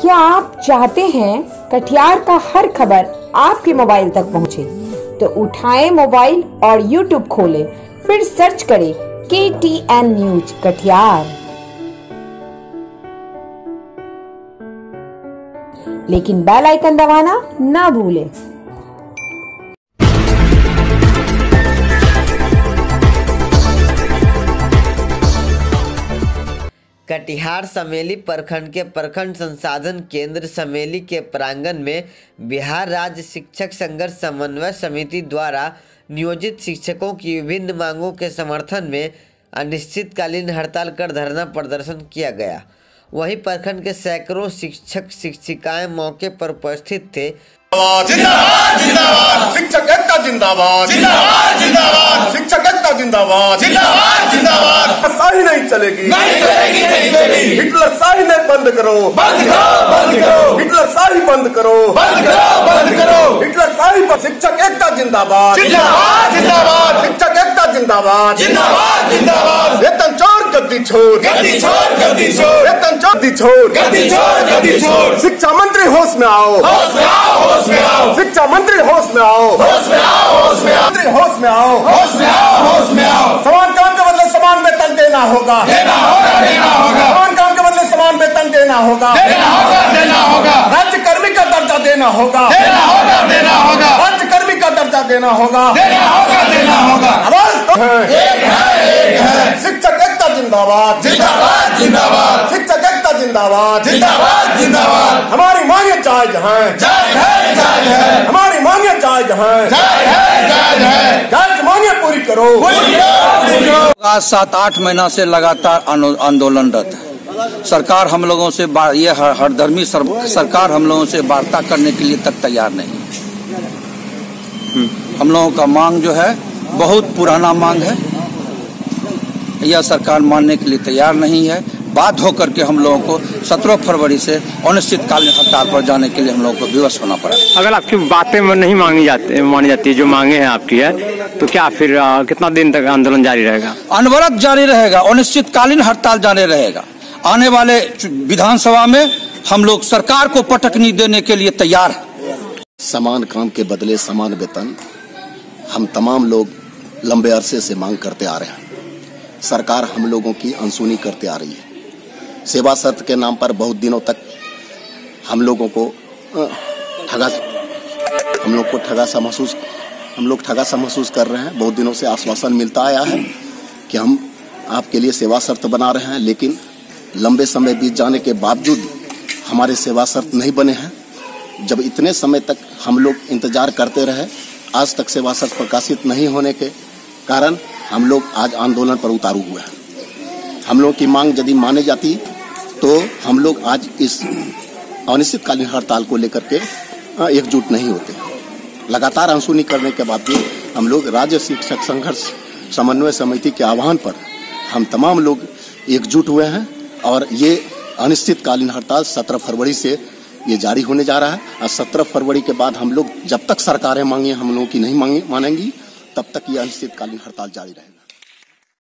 क्या आप चाहते हैं कटिहार का हर खबर आपके मोबाइल तक पहुँचे? तो उठाएँ मोबाइल और यूट्यूब खोलें, फिर सर्च करें के टी एन न्यूज़ कटिहार लेकिन बेल आइकन दबाना ना भूलें कटिहार समेली प्रखंड के प्रखंड संसाधन केंद्र समेली के प्रांगण में बिहार राज्य शिक्षक संघर्ष समन्वय समिति द्वारा नियोजित शिक्षकों की विभिन्न मांगों के समर्थन में अनिश्चितकालीन हड़ताल कर धरना प्रदर्शन किया गया। वहीं प्रखंड के सैकड़ों शिक्षक शिक्षिकाएँ मौके पर उपस्थित थे। जिंदाबाद जिंदाबाद शिक्षक एकता जिंदाबाद। जिंदाबाद जिंदाबाद। शिक्षक एकता जिंदाबाद। जिंदाबाद शाही नहीं चलेगी। नहीं चलेगी नहीं चलेगी। हिटलर शाही नहीं बंद करो। बंद करो बंद करो। हिटलर शाही बंद करो। बंद करो बंद करो। हिटलर शाही पर शिक्षक एकता जिंदाबाद। जिंदाबाद जिंदाबाद। शिक्षक एकता जिंदाबाद। जिंदाबाद जिंदाबाद। वेतन चोर गद्दी छोड़। गद्दी छोड़ गद्दी छोड़। वेतन चोर गद्दी छोड़। गद्दी छोड़ गद्दी छोड़। शिक्षा मंत्री होश में आओ। होश में आओ होश में आओ। शिक्षा मंत्री होश में आओ। होश में आओ होश में आओ। मंत्री होश में आओ। होश में आओ होश में आओ समान काम के बदले समान वेतन देना होगा। देना होगा देना होगा। समान काम के बदले समान वेतन देना होगा। देना होगा देना होगा। राज्य कर्मी का दर्जा देना होगा। देना होगा देना होगा। राज्य कर्मी का दर्जा देना होगा। देना होगा देना होगा। आवाज़ तो एक है एक है। शिक्षक एकता जिंदाबाद। जिंदाबाद जिंदाबाद। शिक्षक एकता जिंदाबाद। जिंदाबाद जिंदाबाद। हमारी मांगे जायज़ हैं। जायज़ है जायज़ है। हमारी मांगे जायज़ हैं। जायज़ है जायज़ है। जायज़ मांगे पूरी करो। पूरी करो। सात आठ महीना से लगातार आंदोलनरत है। सरकार हम लोगों से ये हर- हरधर्मी सर, सरकार हम लोगों से वार्ता करने के लिए तक तैयार नहीं है। हम लोगों का मांग जो है बहुत पुराना मांग है। यह सरकार मानने के लिए तैयार नहीं है। बात होकर के हम लोगों को 17 फरवरी से अनिश्चितकालीन हड़ताल पर जाने के लिए हम लोगों को विवश होना पड़ा। अगर आपकी बातें में नहीं मांगी जाती मानी जाती है जो मांगे हैं आपकी है तो क्या फिर आ, कितना दिन तक आंदोलन जारी रहेगा? अनवरत जारी रहेगा अनिश्चितकालीन हड़ताल जारी रहेगा। आने वाले विधानसभा में हम लोग सरकार को पटकनी देने के लिए तैयार हैं। समान काम के बदले समान वेतन हम तमाम लोग लंबे अरसे से मांग करते आ रहे हैं। सरकार हम लोगों की अनसुनी करते आ रही है। सेवा शर्त के नाम पर बहुत दिनों तक हम लोगों को ठगा हम लोग को ठगा सा महसूस हम लोग ठगा सा महसूस कर रहे हैं। बहुत दिनों से आश्वासन मिलता आया है कि हम आपके लिए सेवा शर्त बना रहे हैं, लेकिन लंबे समय बीत जाने के बावजूद हमारे सेवा शर्त नहीं बने हैं। जब इतने समय तक हम लोग इंतज़ार करते रहे, आज तक सेवा शर्त प्रकाशित नहीं होने के कारण हम लोग आज आंदोलन पर उतारू हुए हैं। हम लोग की मांग यदि माने जाती तो हम लोग आज इस अनिश्चितकालीन हड़ताल को लेकर के एकजुट नहीं होते। लगातार अनसुनी करने के बाद भी हम लोग राज्य शिक्षक संघर्ष समन्वय समिति के आह्वान पर हम तमाम लोग एकजुट हुए हैं और ये अनिश्चितकालीन हड़ताल 17 फरवरी से ये जारी होने जा रहा है। और 17 फरवरी के बाद हम लोग जब तक सरकारें मांगे, हम लोगों की नहीं मांगे, मानेंगी, तब तक ये अनिश्चितकालीन हड़ताल जारी रहेगा।